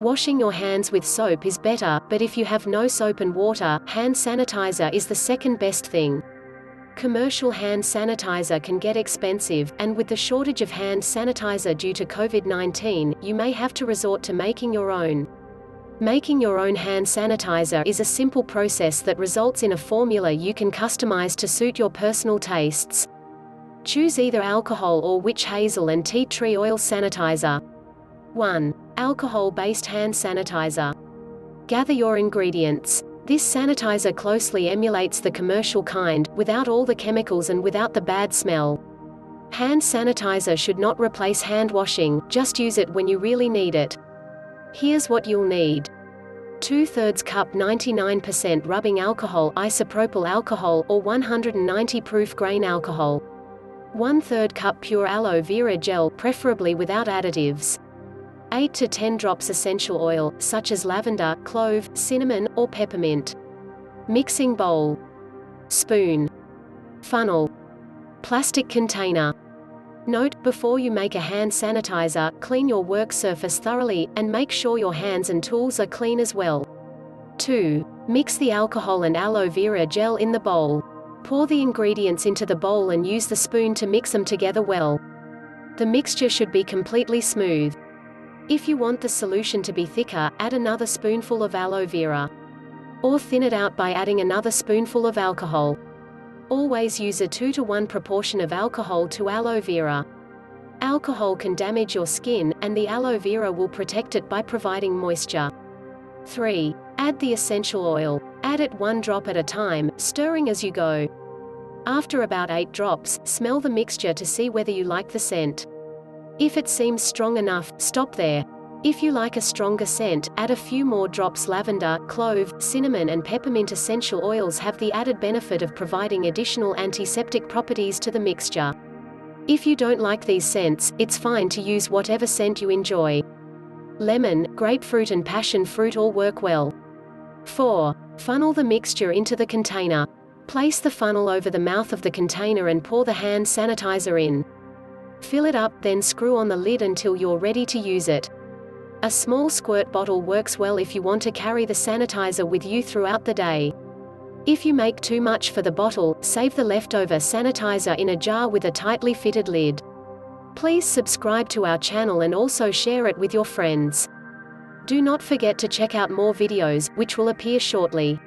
Washing your hands with soap is better, but if you have no soap and water, hand sanitizer is the second best thing. Commercial hand sanitizer can get expensive, and with the shortage of hand sanitizer due to COVID-19, you may have to resort to making your own. Making your own hand sanitizer is a simple process that results in a formula you can customize to suit your personal tastes. Choose either alcohol or witch hazel and tea tree oil sanitizer. 1. Alcohol-based hand sanitizer. Gather your ingredients. This sanitizer closely emulates the commercial kind, without all the chemicals and without the bad smell. Hand sanitizer should not replace hand washing, just use it when you really need it. Here's what you'll need. 2 thirds cup 99% rubbing alcohol isopropyl alcohol or 190 proof grain alcohol. 1 third cup pure aloe vera gel preferably without additives. 8 to 10 drops essential oil, such as lavender, clove, cinnamon, or peppermint. Mixing bowl. Spoon. Funnel. Plastic container. Note, before you make a hand sanitizer, clean your work surface thoroughly, and make sure your hands and tools are clean as well. 2. Mix the alcohol and aloe vera gel in the bowl. Pour the ingredients into the bowl and use the spoon to mix them together well. The mixture should be completely smooth. If you want the solution to be thicker, add another spoonful of aloe vera. Or thin it out by adding another spoonful of alcohol. Always use a 2 to 1 proportion of alcohol to aloe vera. Alcohol can damage your skin, and the aloe vera will protect it by providing moisture. 3. Add the essential oil. Add it one drop at a time, stirring as you go. After about 8 drops, smell the mixture to see whether you like the scent. If it seems strong enough, stop there. If you like a stronger scent, add a few more drops lavender, clove, cinnamon and peppermint essential oils have the added benefit of providing additional antiseptic properties to the mixture. If you don't like these scents, it's fine to use whatever scent you enjoy. Lemon, grapefruit and passion fruit all work well. 4. Funnel the mixture into the container. Place the funnel over the mouth of the container and pour the hand sanitizer in. Fill it up, then screw on the lid until you're ready to use it. A small squirt bottle works well if you want to carry the sanitizer with you throughout the day. If you make too much for the bottle, save the leftover sanitizer in a jar with a tightly fitted lid. Please subscribe to our channel and also share it with your friends. Do not forget to check out more videos, which will appear shortly.